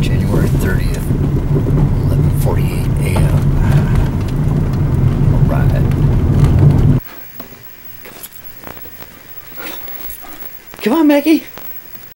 January 30th, 11:48 a.m. All right. Come on, Maggie.